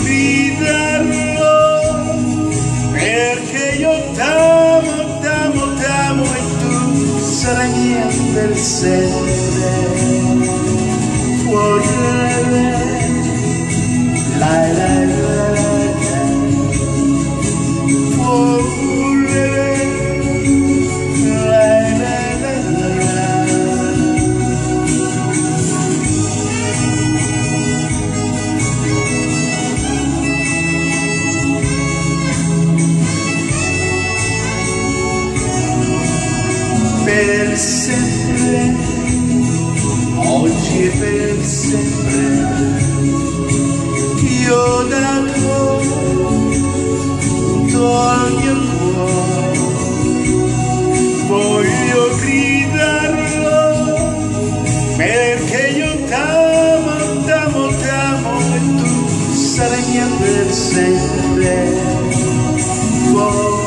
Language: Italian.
confiderlo perché io t'amo, t'amo, t'amo e tu sarai mia per sempre. per sempre, oggi e per sempre, io ho dato tutto al mio cuore, voglio gridarlo perché io t'amo, t'amo, t'amo e tu sarai mia per sempre. Voglio